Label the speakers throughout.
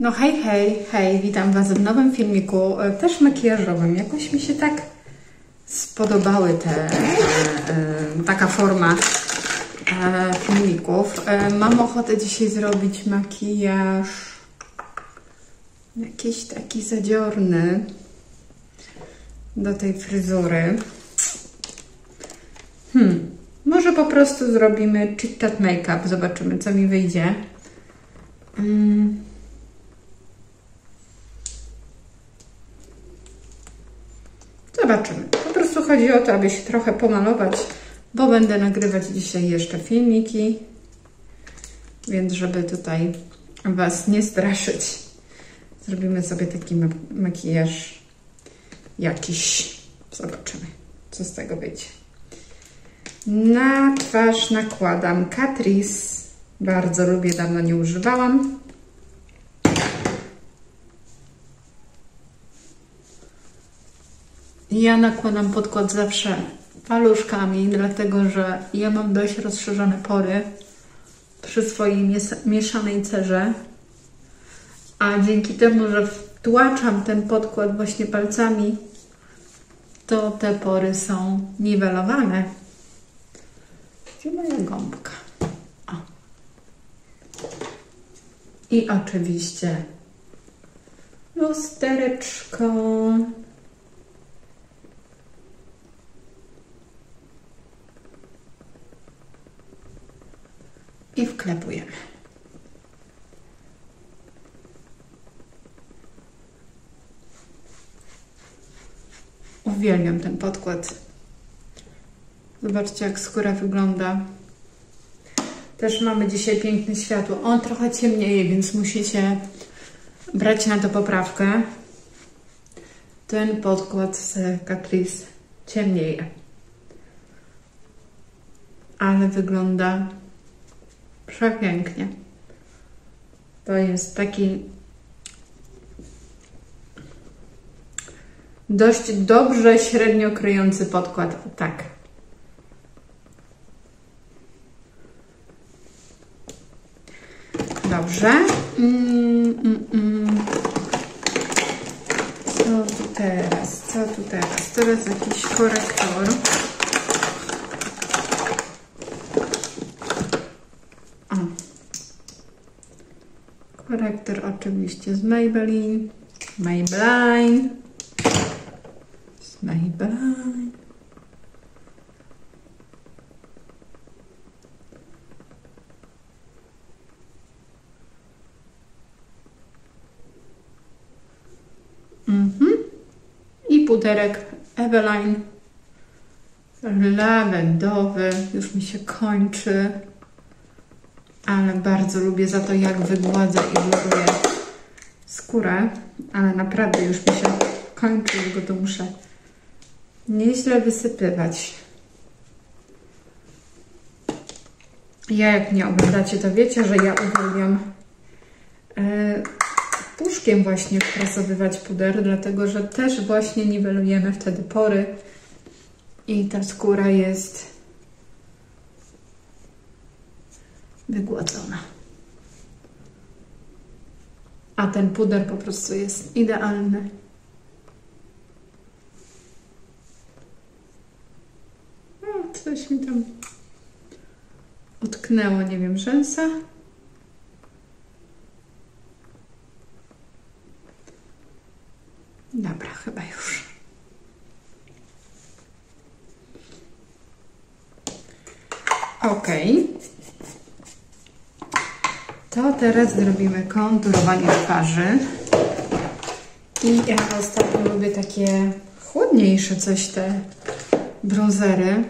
Speaker 1: No hej, hej, hej, witam Was w nowym filmiku, e, też makijażowym. Jakoś mi się tak spodobały te, e, e, taka forma e, filmików. E, mam ochotę dzisiaj zrobić makijaż jakiś taki zadziorny do tej fryzury. Hmm, może po prostu zrobimy chit chat make-up, zobaczymy co mi wyjdzie. Mm. Zobaczymy. Po prostu chodzi o to, aby się trochę pomalować, bo będę nagrywać dzisiaj jeszcze filmiki, więc żeby tutaj Was nie straszyć, zrobimy sobie taki ma makijaż jakiś. Zobaczymy, co z tego wyjdzie. Na twarz nakładam Catrice. Bardzo lubię, dawno nie używałam. Ja nakładam podkład zawsze paluszkami, dlatego że ja mam dość rozszerzone pory przy swojej mieszanej cerze. A dzięki temu, że wtłaczam ten podkład właśnie palcami, to te pory są niwelowane. Gdzie moja gąbka? O. I oczywiście lustereczko. I wklepujemy. Uwielbiam ten podkład. Zobaczcie, jak skóra wygląda. Też mamy dzisiaj piękne światło. On trochę ciemnieje, więc musicie brać na to poprawkę. Ten podkład z Catrice ciemnieje. Ale wygląda Przepięknie. To jest taki dość dobrze średnio kryjący podkład. Tak. Dobrze. Mm, mm, mm. Co tu teraz? Co tu teraz? Teraz jakiś korektor. Korektor oczywiście z Maybelline. Maybelline. Z Maybelline. Mhm. I puderek Eveline lawendowy. Już mi się kończy ale bardzo lubię za to, jak wygładza i bluruje skórę, ale naprawdę już mi się kończy, go to muszę nieźle wysypywać. Ja jak mnie oglądacie, to wiecie, że ja uwielbiam e, puszkiem właśnie wprasowywać puder, dlatego że też właśnie niwelujemy wtedy pory i ta skóra jest wygładzona. A ten puder po prostu jest idealny. O, coś mi tam utknęło, nie wiem, rzęsa. Dobra, chyba już. Ok. To teraz zrobimy konturowanie twarzy. I ja ostatnio lubię takie chłodniejsze coś, te bronzery.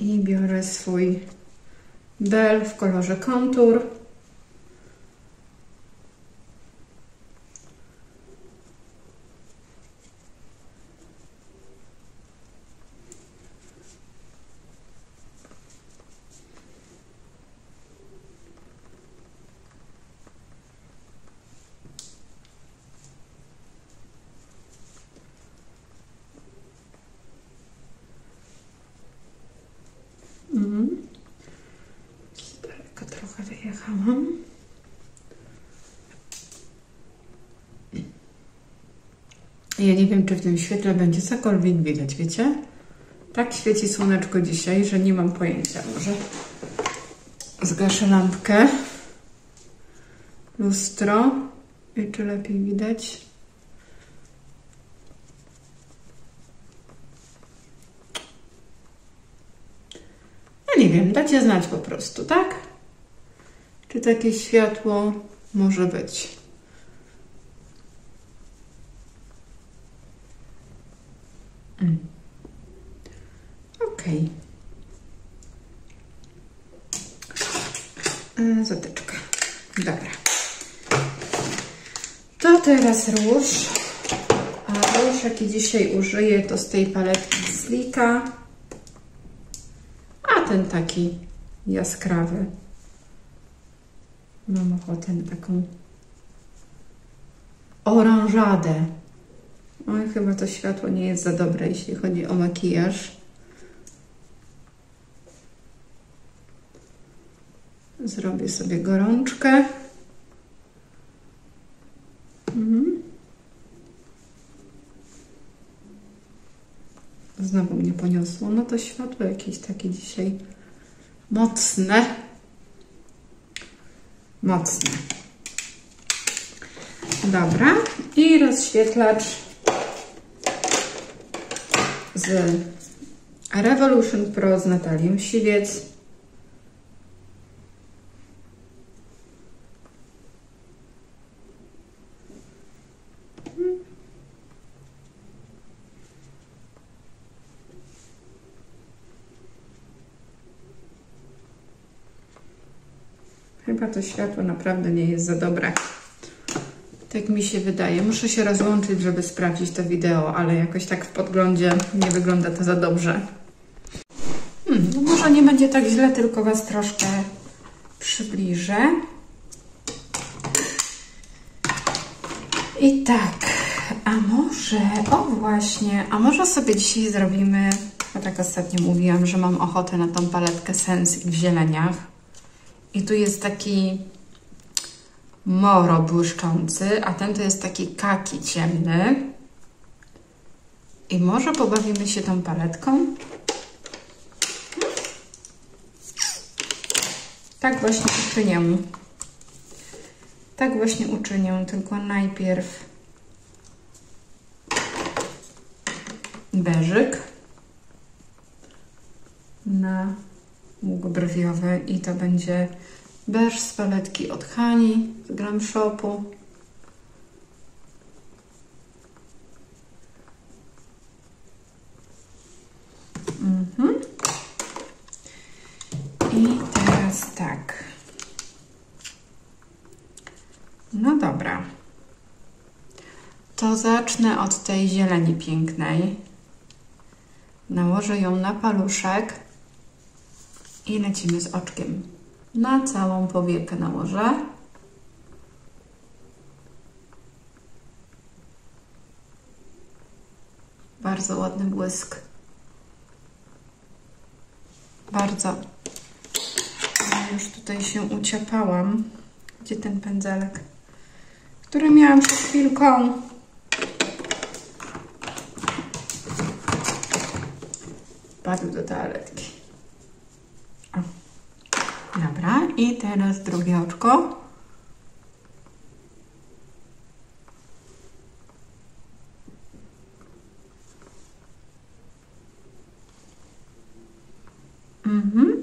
Speaker 1: I biorę swój bel w kolorze kontur. Mhm. Daleko trochę wyjechał. Ja nie wiem, czy w tym świetle będzie cokolwiek widać, wiecie? Tak świeci słoneczko dzisiaj, że nie mam pojęcia. Może zgaszę lampkę. Lustro. I czy lepiej widać? Ja nie wiem, dacie znać po prostu, tak? Czy takie światło może być? Ok. E, zatyczka. Dobra. To teraz róż. A róż, jaki dzisiaj użyję, to z tej paletki Slika. A ten taki jaskrawy. Mam ochotę na taką oranżadę. Oj, chyba to światło nie jest za dobre, jeśli chodzi o makijaż. Zrobię sobie gorączkę. Mhm. Znowu mnie poniosło. No to światło jakieś takie dzisiaj mocne. Mocne. Dobra. I rozświetlacz z Revolution Pro z Natalią Siwiec. Chyba to światło naprawdę nie jest za dobre. Tak mi się wydaje. Muszę się rozłączyć, żeby sprawdzić to wideo, ale jakoś tak w podglądzie nie wygląda to za dobrze. Hmm, no może nie będzie tak źle, tylko Was troszkę przybliżę. I tak, a może, o właśnie, a może sobie dzisiaj zrobimy, bo tak ostatnio mówiłam, że mam ochotę na tą paletkę Sense w zieleniach. I tu jest taki moro błyszczący, a ten to jest taki kaki ciemny. I może pobawimy się tą paletką? Tak właśnie uczynię. Tak właśnie uczynię, tylko najpierw beżyk na łuk brwiowy i to będzie beż z paletki od Hani z Glam Shopu. Mhm. I teraz tak. No dobra. To zacznę od tej zieleni pięknej. Nałożę ją na paluszek i lecimy z oczkiem. Na całą powiekę nałożę. Bardzo ładny błysk. Bardzo. Już tutaj się uciepałam. Gdzie ten pędzelek? Który miałam przed chwilką. Padł do toaletki. Dobra, i teraz drugie oczko. Mhm.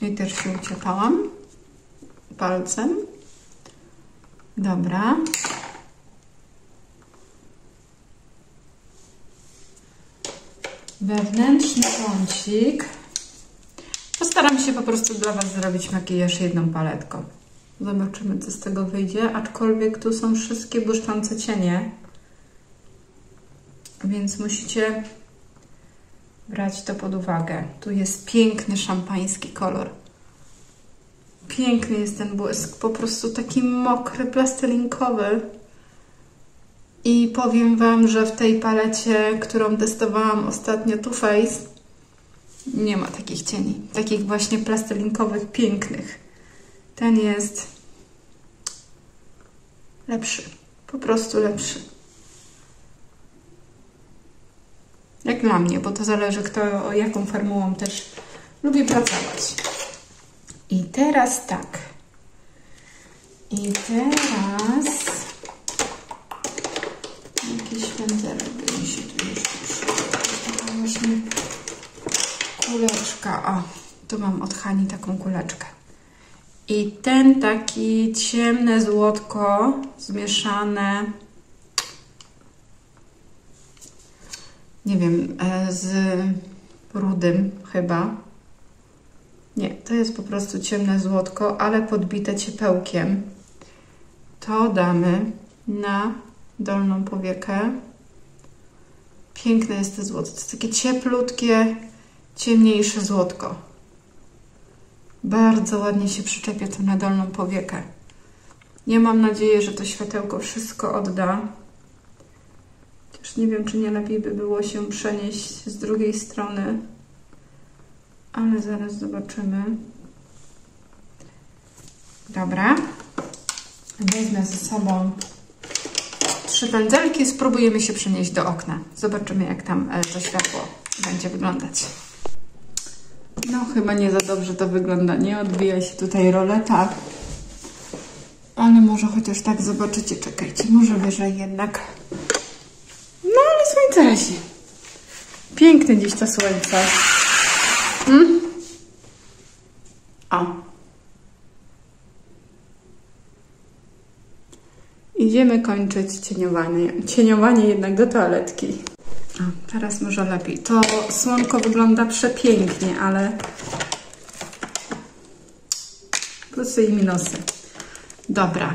Speaker 1: I też się uciekałam palcem. Dobra. Wewnętrzny kącik. Postaram się po prostu dla Was zrobić makijaż jedną paletką. Zobaczymy, co z tego wyjdzie. Aczkolwiek tu są wszystkie błyszczące cienie. Więc musicie brać to pod uwagę. Tu jest piękny szampański kolor. Piękny jest ten błysk. Po prostu taki mokry, plastelinkowy. I powiem Wam, że w tej palecie, którą testowałam ostatnio Too Faced, nie ma takich cieni. Takich właśnie plastelinkowych, pięknych. Ten jest lepszy. Po prostu lepszy. dla mnie, bo to zależy kto, jaką formułą też lubi pracować. I teraz tak. I teraz jakiś pędzelek by mi się tu przydał. Właśnie kuleczka. O, tu mam od Hani taką kuleczkę. I ten taki ciemne złotko zmieszane nie wiem, e, z rudym chyba. Nie, to jest po prostu ciemne złotko, ale podbite ciepełkiem. To damy na dolną powiekę. Piękne jest to złoto. To jest takie cieplutkie, ciemniejsze złotko. Bardzo ładnie się przyczepia to na dolną powiekę. Ja mam nadzieję, że to światełko wszystko odda. Też nie wiem, czy nie lepiej by było się przenieść z drugiej strony, ale zaraz zobaczymy. Dobra. Wezmę ze sobą trzy pędzelki, spróbujemy się przenieść do okna. Zobaczymy, jak tam e, to światło będzie wyglądać. No, chyba nie za dobrze to wygląda. Nie odbija się tutaj roleta. Ale może chociaż tak zobaczycie. Czekajcie, może wyżej jednak. No, ale słońce razi. Piękne dziś to słońce. Hmm? O. Idziemy kończyć cieniowanie. Cieniowanie jednak do toaletki. O, teraz może lepiej. To słonko wygląda przepięknie, ale plusy i minusy. Dobra.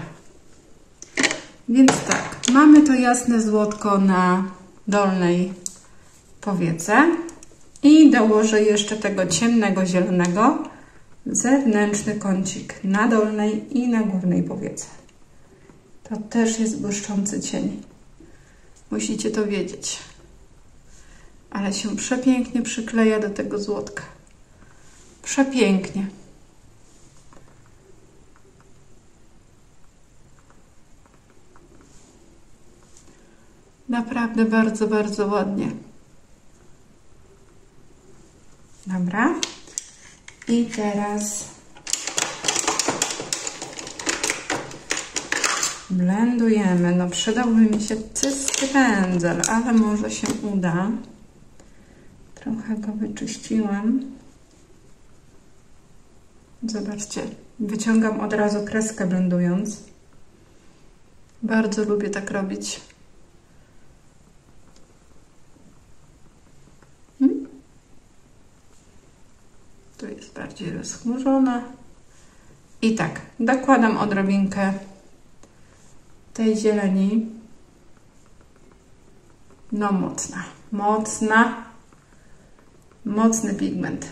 Speaker 1: Więc tak, mamy to jasne złotko na dolnej powiece i dołożę jeszcze tego ciemnego zielonego zewnętrzny kącik na dolnej i na górnej powiece. To też jest błyszczący cień. Musicie to wiedzieć. Ale się przepięknie przykleja do tego złotka. Przepięknie. Naprawdę bardzo, bardzo ładnie. Dobra. I teraz blendujemy. No przydałby mi się czysty pędzel, ale może się uda. Trochę go wyczyściłam. Zobaczcie, wyciągam od razu kreskę blendując. Bardzo lubię tak robić. Hmm? Tu jest bardziej rozchmurzona. I tak, dokładam odrobinkę tej zieleni. No mocna, mocna, mocny pigment.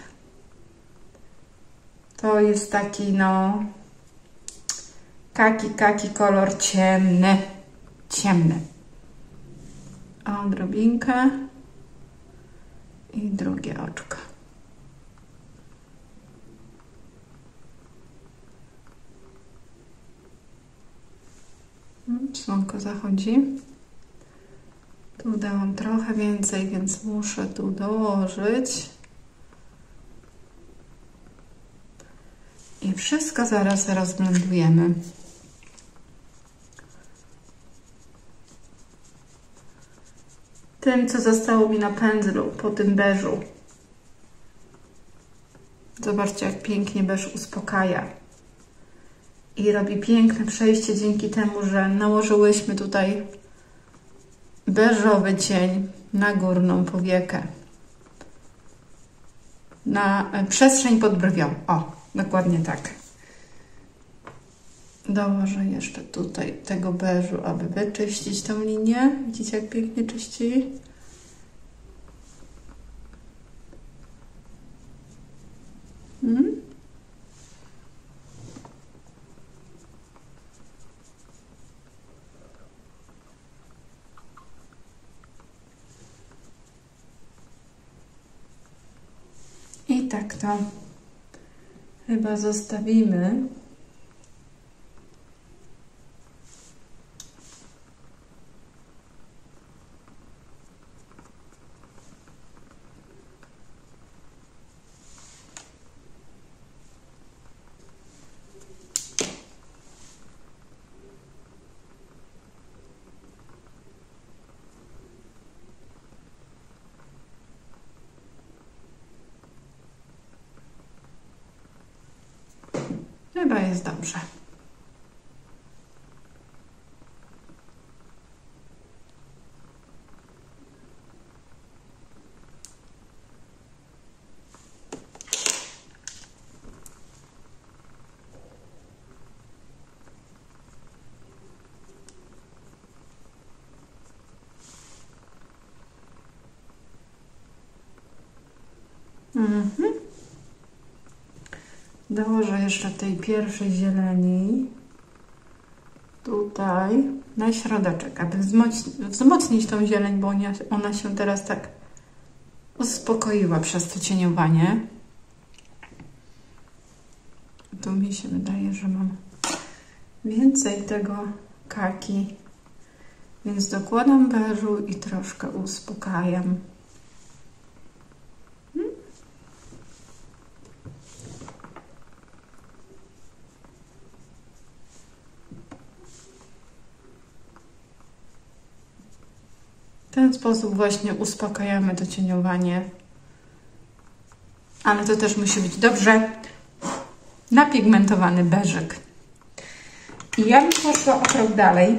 Speaker 1: To jest taki, no, kaki, kaki kolor ciemny, ciemny. Odrobinkę i drugie oczko. Słonko zachodzi. Tu dałam trochę więcej, więc muszę tu dołożyć. I wszystko zaraz rozblendujemy. Tym, co zostało mi na pędzlu po tym beżu. Zobaczcie, jak pięknie beż uspokaja. I robi piękne przejście dzięki temu, że nałożyłyśmy tutaj beżowy cień na górną powiekę. Na przestrzeń pod brwią. O, dokładnie tak. Dołożę jeszcze tutaj tego beżu, aby wyczyścić tą linię. Widzicie, jak pięknie czyści? Hmm? I tak to chyba zostawimy. Chyba jest dobrze. Mhm. Dołożę jeszcze tej pierwszej zieleni tutaj na środeczek, aby wzmocnić, wzmocnić tą zieleń, bo ona, ona się teraz tak uspokoiła przez to cieniowanie. Tu mi się wydaje, że mam więcej tego kaki, więc dokładam beżu i troszkę uspokajam. Ten sposób właśnie uspokajamy to cieniowanie. Ale to też musi być dobrze napigmentowany beżyk. I ja bym poszła o krok dalej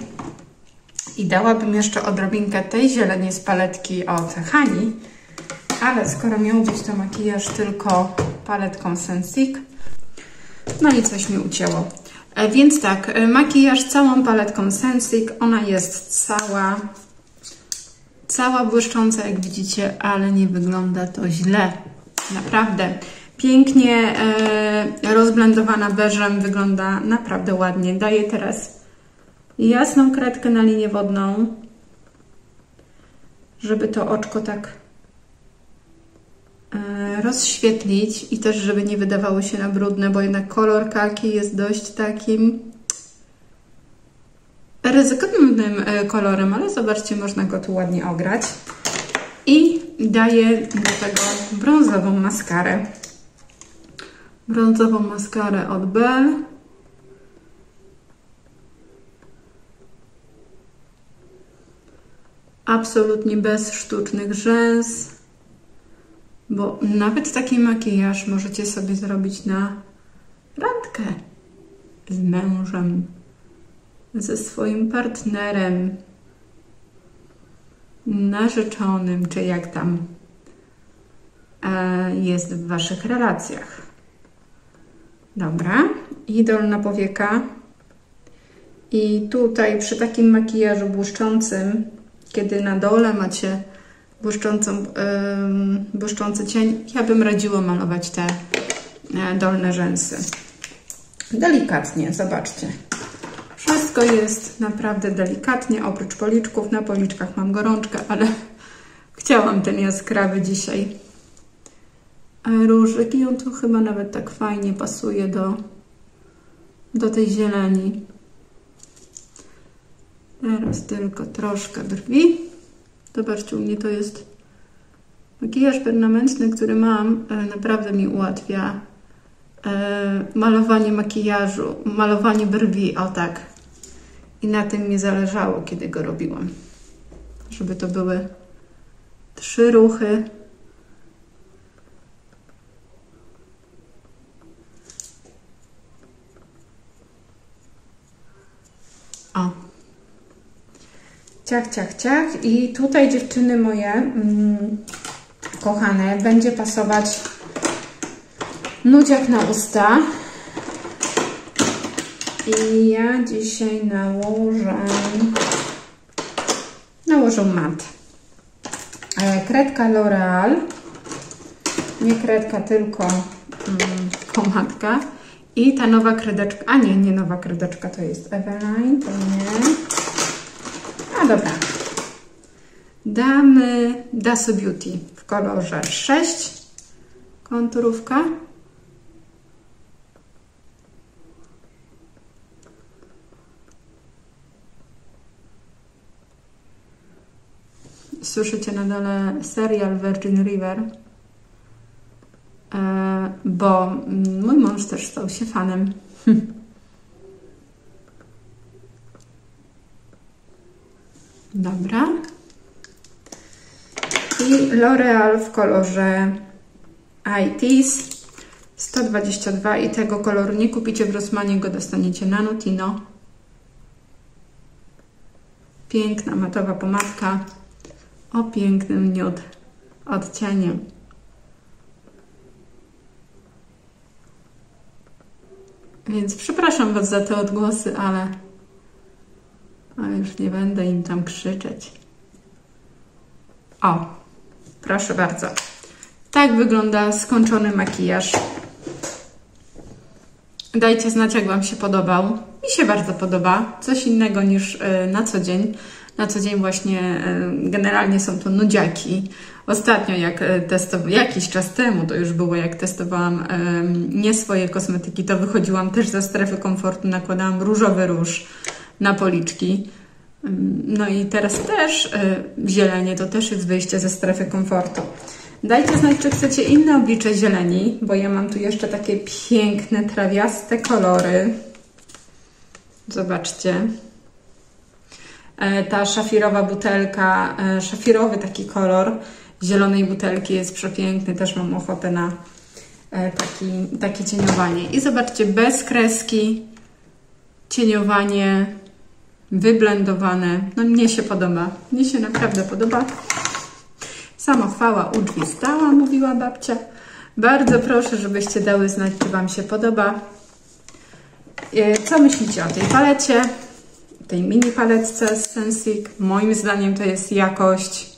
Speaker 1: i dałabym jeszcze odrobinkę tej zieleni z paletki od Hani, ale skoro miał być to makijaż tylko paletką Sensic, no i coś mi ucięło. E, więc tak, e, makijaż całą paletką Sensic, ona jest cała Cała błyszcząca, jak widzicie, ale nie wygląda to źle. Naprawdę. Pięknie e, rozblendowana beżem wygląda naprawdę ładnie. Daję teraz jasną kredkę na linię wodną, żeby to oczko tak e, rozświetlić i też, żeby nie wydawało się na brudne, bo jednak kolor kaki jest dość takim ryzykownym e, kolorem, ale zobaczcie, można go tu ładnie ograć. I daję do tego brązową maskarę. Brązową maskarę od Bell. Absolutnie bez sztucznych rzęs, bo nawet taki makijaż możecie sobie zrobić na randkę z mężem ze swoim partnerem, narzeczonym, czy jak tam e, jest w Waszych relacjach. Dobra, i dolna powieka. I tutaj przy takim makijażu błyszczącym, kiedy na dole macie błyszczącą, yy, błyszczący cień, ja bym radziła malować te e, dolne rzęsy. Delikatnie, zobaczcie. Wszystko jest naprawdę delikatnie, oprócz policzków. Na policzkach mam gorączkę, ale chciałam ten jaskrawy dzisiaj różyk i on tu chyba nawet tak fajnie pasuje do, do tej zieleni. Teraz tylko troszkę brwi. Zobaczcie, u mnie to jest makijaż permanentny, który mam, e, naprawdę mi ułatwia e, malowanie makijażu, malowanie brwi, o tak. I na tym mi zależało, kiedy go robiłam. Żeby to były trzy ruchy. O. Ciach, ciach, ciach. I tutaj dziewczyny moje mm, kochane, będzie pasować nudziak na usta. I ja dzisiaj nałożę, nałożę mat. E, kredka L'Oreal, nie kredka, tylko mm. I ta nowa kredeczka, a nie, nie nowa kredeczka, to jest Eveline, to nie. A dobra. Damy Dasu Beauty w kolorze 6, konturówka. Słyszycie na dole serial Virgin River, e, bo mój mąż też stał się fanem. Dobra. I L'Oreal w kolorze ITs 122 i tego koloru nie kupicie w Rossmanie, go dostaniecie na Nutino. Piękna matowa pomadka o pięknym nude odcieniu. Więc przepraszam Was za te odgłosy, ale, ale już nie będę im tam krzyczeć. O, proszę bardzo. Tak wygląda skończony makijaż. Dajcie znać, jak Wam się podobał. Mi się bardzo podoba. Coś innego niż y, na co dzień. Na co dzień właśnie y, generalnie są to nudziaki. Ostatnio, jak y, testowałam, jakiś czas temu to już było, jak testowałam nie swoje kosmetyki, to wychodziłam też ze strefy komfortu, nakładałam różowy róż na policzki. No i teraz też zielenie to też jest wyjście ze strefy komfortu. Dajcie znać, czy chcecie inne oblicze zieleni, bo ja mam tu jeszcze takie piękne, trawiaste kolory. Zobaczcie. E, ta szafirowa butelka, e, szafirowy taki kolor zielonej butelki jest przepiękny. Też mam ochotę na e, taki, takie cieniowanie. I zobaczcie, bez kreski, cieniowanie wyblendowane. No mnie się podoba. Mnie się naprawdę podoba. Samochwała u drzwi stała, mówiła babcia. Bardzo proszę, żebyście dały znać, czy Wam się podoba. Co myślicie o tej palecie? Tej mini paletce z Sensic? Moim zdaniem to jest jakość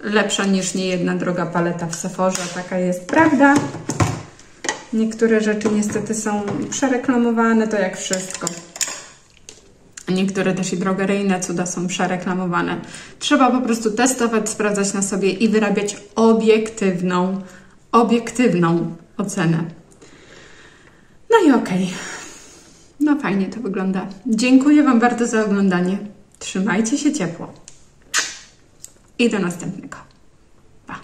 Speaker 1: lepsza niż niejedna droga paleta w Sephorze. Taka jest prawda. Niektóre rzeczy niestety są przereklamowane, to jak wszystko. Niektóre też i drogeryjne cuda są przereklamowane. Trzeba po prostu testować, sprawdzać na sobie i wyrabiać obiektywną, obiektywną ocenę. No i okej. Okay. No fajnie to wygląda. Dziękuję Wam bardzo za oglądanie. Trzymajcie się ciepło. I do następnego. Pa.